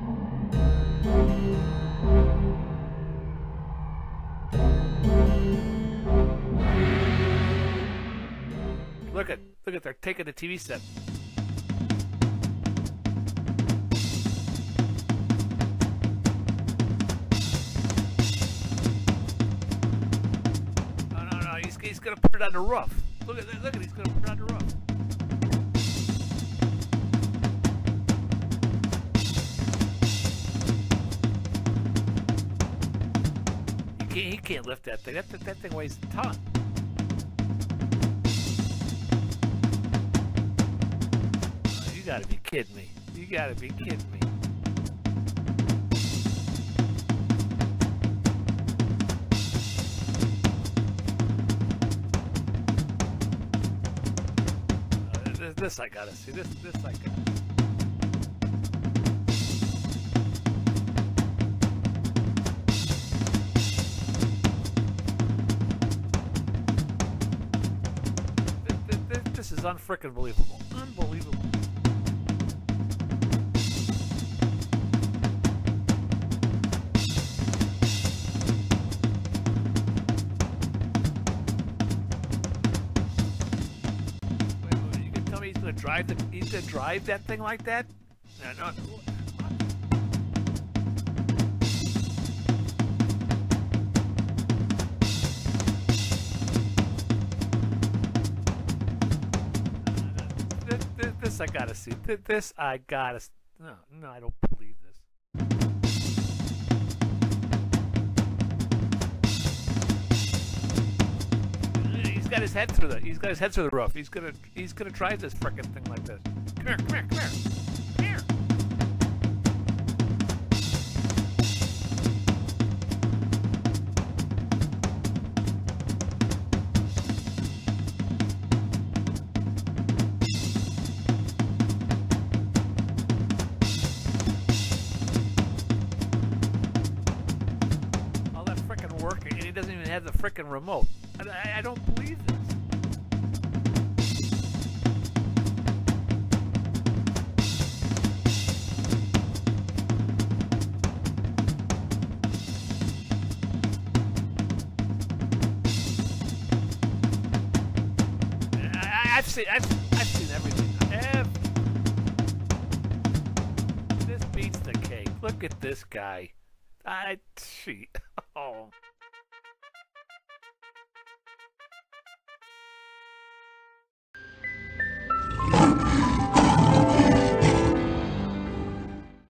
Look at look at they're taking the TV set. No, no, no. He's, he's gonna put it on the roof. Look at. Look at. He's gonna put it on the roof. He can't, lift that thing. That, that, that thing weighs a ton. Oh, You gotta be kidding me. You gotta be kidding me. Uh, this, this I gotta see. This this I gotta. This, is unfrickin' believable. Unbelievable. Wait, you can tell me he's gonna drive the he's gonna drive that thing like that? No, no. This, this, I gotta see. This, I gotta. No, no, I don't believe this. He's got his head through the. He's got his head through the roof. He's gonna. He's gonna drive this frickin' thing like this. Come here, come here, come here. He doesn't even have the frickin' remote. I, I, don't believe this. I, I've seen, I've, I've seen everything. Ev- this beats the cake. Look at this guy. I, gee, oh.